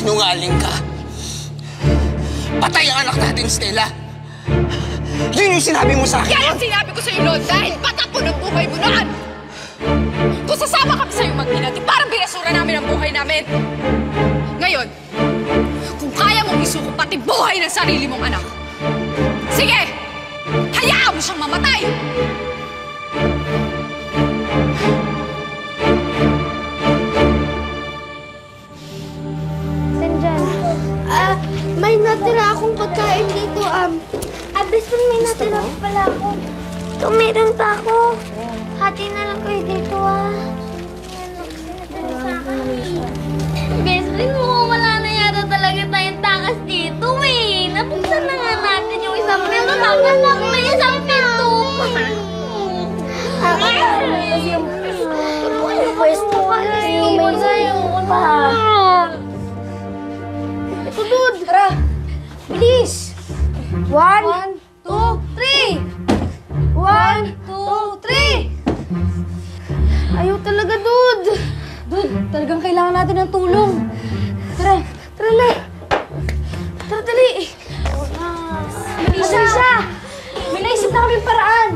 Sinungaling ka. Patay ang anak natin, Stella. Yun yung sinabi mo sa akin. Yan ang sinabi ko sa'yo noon dahil patapon ang buhay mo noon! Kung sasama kami sa'yo mag-ina, di parang binasura namin ang buhay namin. Ngayon, kung kaya mong isuko pati buhay ng sarili mong anak, sige! Hayaan mo siyang mamatay! May natira akong pagkain dito, um. Ah, best friend, may natira pala ako. Ito, meron pa ako. Hati na lang kayo dito, ah. Best friend mo, wala na yata talaga tayong takas dito eh. Nabuksan na nga natin yung isang pinto. Takas lang may isang pinto pa. Ah, kasi yung... Yung pwesto ka eh. May talagang kailangan natin ng tulong. Tara, tara na. Tara, dali. Bilis siya. May naisip na kaming paraan.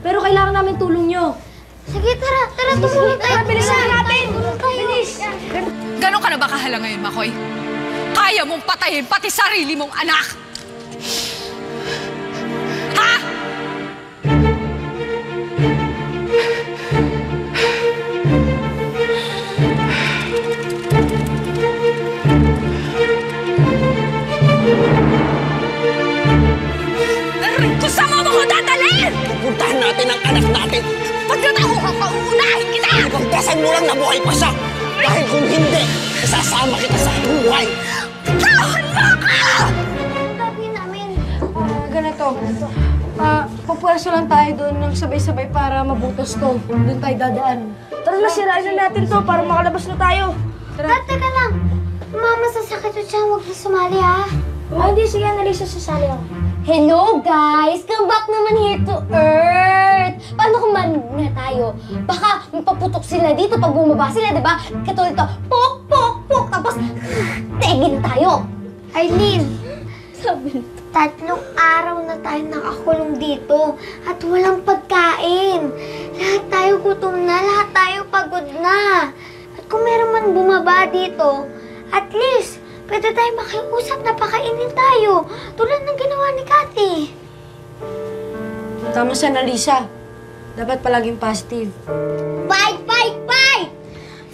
Pero kailangan namin tulong nyo. Sige, tara. Tara, tumulong tayo. Bilisan natin. Tulong tayo. Bilis. Ganon ka na ba kahala ngayon, Makoy? Kaya mong patayin pati sarili mong anak! Pupuntahan natin ang anak natin. Pagkatauhan ka, uunahin kita! Pagdasan mo lang na buhay pa siya. Dahil kung hindi, isasama kita sa buhay. Tahan mo ka! Namin. ganito. Ah, pupwesto lang tayo doon ng sabay-sabay para mabutas to. Doon tayo dadaan. Tara na, sirain na natin to para makalabas na tayo. Ah, teka lang. Mama, sasakit yung tiyan. Huwag na sumali, ha? Ay, hindi. Sige, Annalisa, sasali ako. Hello guys! Come back naman here to Earth! Paano kung man na tayo? Baka mapaputok sila dito pag bumaba sila, di ba? Katulad ito, pok, pok, pok, tapos tegin tayo. Aileen, Sabi tatlong araw na tayo nakakulong dito at walang pagkain. Lahat tayo gutom na, lahat tayo pagod na. At kung meron man bumaba dito, at least, pwede tayo makiusap na pakainin tayo. Tulad ng ginawa ni Kati. Tama si Annalisa. Dapat palaging positive. Fight, fight, fight!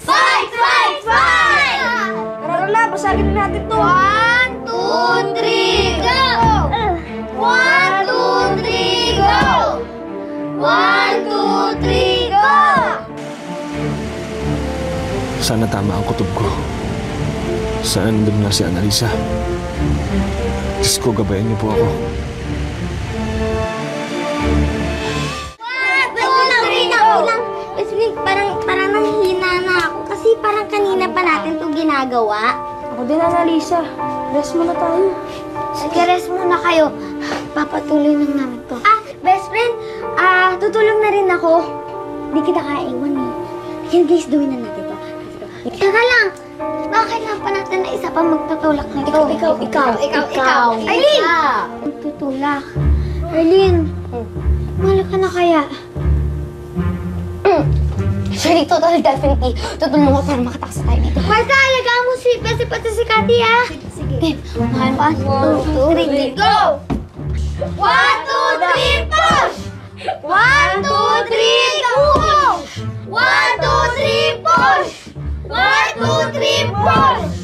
Fight, fight, fight! Tara na, basagin na natin to. One, two, three, go! One, two, three, go! One, two, three, go! Sana tama ang kutob ko. Sana nandun nga si Annalisa. Diyos ko, gabayan niyo po ako. Ginagawa. Ako din, Annalisa. Rest muna tayo. Sige, rest muna kayo. Papatuloy lang namin to. Ah, best friend, ah, tutulong na rin ako. Hindi kita kaiwan eh. Yan guys, gawin na natin to. Teka lang, bakit lang pa natin na isa pa magtutulak nito? Ikaw, ikaw, ikaw, ikaw, ikaw. Arlene! Magtutulak. Arlene, mahal ka Surely, totally, definitely. Tutulong ako para makatakas tayo dito. Marta, alagaan mo si Bessie pati si Kati, ha? Sige. Pa. One, two, three, go! One, two, three, push! One, two, three, go! One, two, three, push! One, two, three, push! One,